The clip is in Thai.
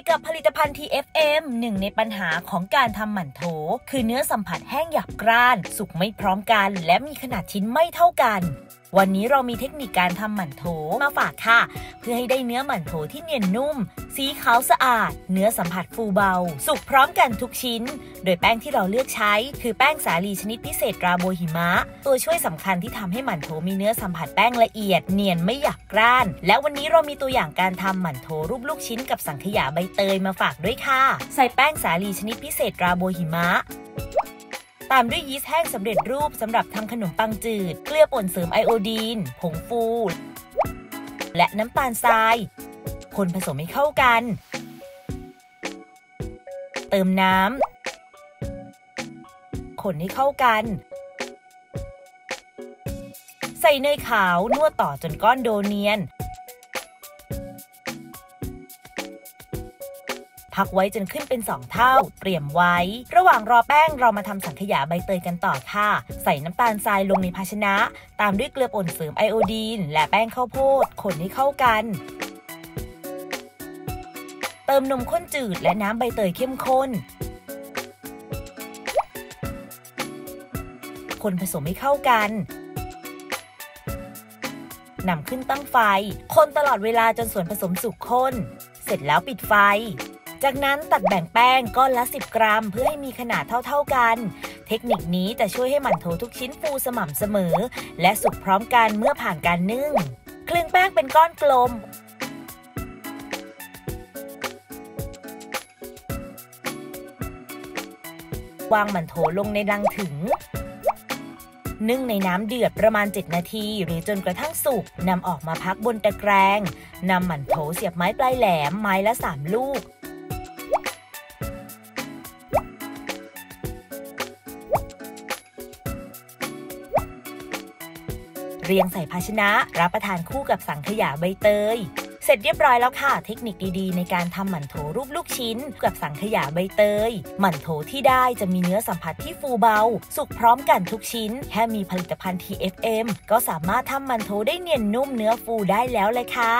กับผลิตภัณฑ์ TFM หนึ่งในปัญหาของการทำหมั่นโถ คือเนื้อสัมผัสแห้งหยาบกร้าน สุกไม่พร้อมกัน และมีขนาดชิ้นไม่เท่ากัน วันนี้เรามีเทคนิคการทำหมั่นโถมาฝากค่ะ เพื่อให้ได้เนื้อหมั่นโถที่เนียนนุ่ม สีขาวสะอาด เนื้อสัมผัสฟูเบา สุกพร้อมกันทุกชิ้น โดยแป้งที่เราเลือกใช้ คือแป้งสาลีชนิดพิเศษราโบหิมะ ตัวช่วยสำคัญที่ทำให้หมั่นโถมีเนื้อสัมผัสแป้งละเอียด เนียนไม่หยาบกร้าน และวันนี้เรามีตัวอย่างการทำหมั่นโถรูปลูกชิ้นกับสังขยาใบเตยมาฝากด้วยค่ะ ใส่แป้งสาลีชนิดพิเศษราโบหิมะ ตามด้วยยีสต์แห้งสำเร็จรูปสำหรับทำขนมปังจืด เกลือป่นเสริมไอโอดีน ผงฟู และน้ำตาลทราย คนผสมให้เข้ากัน เติมน้ำ คนให้เข้ากัน ใส่เนยขาว นวดต่อจนก้อนโดเนียน พักไว้จนขึ้นเป็น 2 เท่า เตรียมไว้ ระหว่างรอแป้งเรามาทำสังขยาใบเตยกันต่อค่ะ ใส่น้ำตาลทรายลงในภาชนะ ตามด้วยเกลือป่นเสริมไอโอดีน และแป้งข้าวโพดคนให้เข้ากันเติมนมข้นจืดและน้ำใบเตยเข้มข้น คนผสมให้เข้ากัน นำขึ้นตั้งไฟ คนตลอดเวลาจนส่วนผสมสุกข้น เสร็จแล้วปิดไฟ จากนั้นตัดแบ่งแป้งก้อนละ 10 กรัม เพื่อให้มีขนาดเท่าๆกัน เทคนิคนี้จะช่วยให้หมั่นโถทุกชิ้นฟูสม่ำเสมอ และสุกพร้อมกันเมื่อผ่านการนึ่ง คลึงแป้งเป็นก้อนกลมวางหมั่นโถลงในรังถึง นึ่งในน้ำเดือดประมาณ 7 นาที หรือจนกระทั่งสุกนำออกมาพักบนตะแกรงนำหมั่นโถเสียบไม้ปลายแหลมไม้ละ 3 ลูก เรียงใส่ภาชนะ รับประทานคู่กับสังขยาใบเตยเสร็จเรียบร้อยแล้วค่ะ เทคนิคดีๆ ในการทำหมั่นโถรูปลูกชิ้น กับสังขยาใบเตย หมั่นโถที่ได้จะมีเนื้อสัมผัสที่ฟูเบา สุกพร้อมกันทุกชิ้น แค่มีผลิตภัณฑ์ TFM ก็สามารถทำหมั่นโถได้เนียนนุ่มเนื้อฟูได้แล้วเลยค่ะ